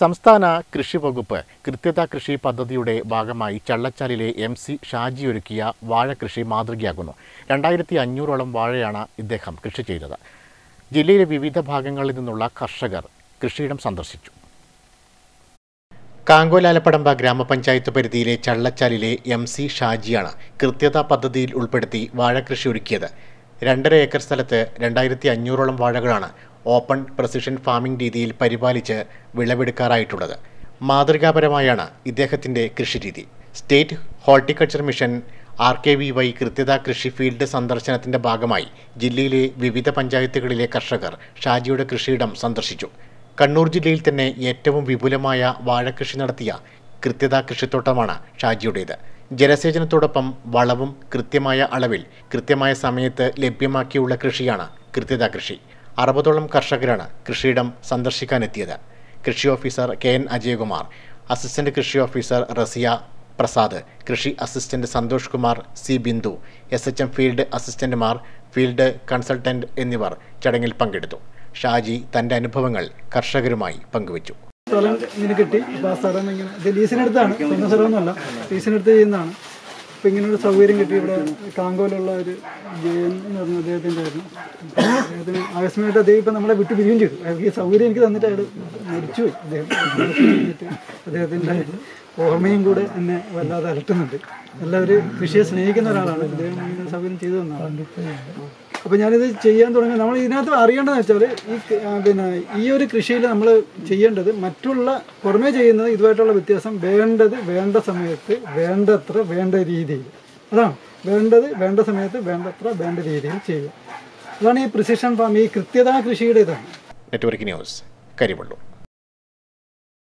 സംസ്ഥാന കൃഷി വകുപ്പ് കൃത്യത കൃഷി പദ്ധതിയുടെ ഭാഗമായി ചള്ളച്ചാലിലെ എം സി ഷാജി ഒരുക്കിയ വാഴ കൃഷി മാതൃകയാകുന്നു. രണ്ടായിരത്തി അഞ്ഞൂറോളം വാഴയാണ് ഇദ്ദേഹം കൃഷി ചെയ്തത്. ജില്ലയിലെ വിവിധ ഭാഗങ്ങളിൽ നിന്നുള്ള കർഷകർ കൃഷിയിടം സന്ദർശിച്ചു. കാങ്കോലാലപ്പടമ്പ ഗ്രാമപഞ്ചായത്ത് പരിധിയിലെ ചള്ളച്ചാലിലെ എം സി ഷാജിയാണ് കൃത്യത പദ്ധതിയിൽ ഉൾപ്പെടുത്തി വാഴ കൃഷി ഒരുക്കിയത്. രണ്ടര ഏക്കർ സ്ഥലത്ത് രണ്ടായിരത്തി അഞ്ഞൂറോളം വാഴകളാണ് ഓപ്പൺ പ്രസിഷൻ ഫാമിംഗ് രീതിയിൽ പരിപാലിച്ച് വിളവെടുക്കാറായിട്ടുള്ളത്. മാതൃകാപരമായാണ് ഇദ്ദേഹത്തിന്റെ കൃഷിരീതി. State horticulture mission R K V Y കൃത്യത കൃഷി ഫീൽഡ് സന്ദർശനത്തിന്റെ ഭാഗമായി ജില്ലയിലെ വിവിധ പഞ്ചായത്തുകളിലെ കർഷകർ ഷാജിയുടെ കൃഷിയിടം സന്ദർശിച്ചു. കണ്ണൂർ ജില്ലയിൽ തന്നെ ഏറ്റവും വിപുലമായ വാഴകൃഷി നടത്തിയ കൃത്യത കൃഷിത്തോട്ടമാണ് ഷാജിയുടേത്. ജലസേചനത്തോടൊപ്പം വളവും കൃത്യമായ അളവിൽ കൃത്യമായ സമയത്ത് ലഭ്യമാക്കിയുള്ള കൃഷിയാണ് കൃത്യത കൃഷി. അറുപതോളം കർഷകരാണ് കൃഷിയിടം സന്ദർശിക്കാനെത്തിയത്. കൃഷി officer K N Ajayakumar assistant കൃഷി ഓഫീസർ റസിയ പ്രസാദ് കൃഷി assistant Santhosh Kumar C Bindu S H M field അസിസ്റ്റന്റുമാർ field consultant എന്നിവർ ചടങ്ങിൽ പങ്കെടുത്തു. ഷാജി തന്റെ അനുഭവങ്ങൾ കർഷകരുമായി പങ്കുവച്ചു. സ്ഥലം ഇങ്ങനെ കിട്ടി. സ്ഥലം ഇങ്ങനെ ലീസിനെടുത്താണ് സ്ഥലമൊന്നുമല്ല. ലീസിനെടുത്ത് ചെയ്യുന്നതാണ്. അപ്പോൾ ഇങ്ങനെ ഒരു സൗകര്യം കിട്ടി ഇവിടെ കാങ്കോലുള്ള ഒരു ജയൻ എന്ന് പറഞ്ഞ അദ്ദേഹത്തിന്റെ ആയിരുന്നു അദ്ദേഹത്തിന് ആകസ്മികമായിട്ട് അദ്ദേഹം ഇപ്പം നമ്മളെ വിട്ടു പിരിയും ചെയ്തു. ഈ സൗകര്യം എനിക്ക് തന്നിട്ട് അയാൾ മരിച്ചുപോയി. അദ്ദേഹം അദ്ദേഹത്തിന്റെ ഓർമ്മയും കൂടെ എന്നെ വല്ലാതെ അലട്ടുന്നുണ്ട്. എല്ലാവരും കൃഷിയെ സ്നേഹിക്കുന്ന ഒരാളാണ്. ഇദ്ദേഹം സൗകര്യം ചെയ്തു തന്നാണ് അപ്പോൾ ഞാനിത് ചെയ്യാൻ തുടങ്ങി. നമ്മൾ ഇതിനകത്ത് അറിയേണ്ടതെന്ന് വെച്ചാൽ ഈ പിന്നെ ഈ ഒരു കൃഷിയിൽ നമ്മൾ ചെയ്യേണ്ടത് മറ്റുള്ള പുറമേ ചെയ്യുന്നത് ഇതുമായിട്ടുള്ള വ്യത്യാസം വേണ്ടത് വേണ്ട സമയത്ത് വേണ്ടത്ര വേണ്ട രീതിയിൽ. അതാണ്. വേണ്ടത് വേണ്ട സമയത്ത് വേണ്ടത്ര വേണ്ട രീതിയിൽ ചെയ്യുക. അതാണ് ഈ പ്രിസിഷൻ ഫാം ഈ കൃത്യതാ കൃഷിയുടെ ഇതാണ് നെറ്റ്വർക്ക് ന്യൂസ് കരിവള്ളൂർ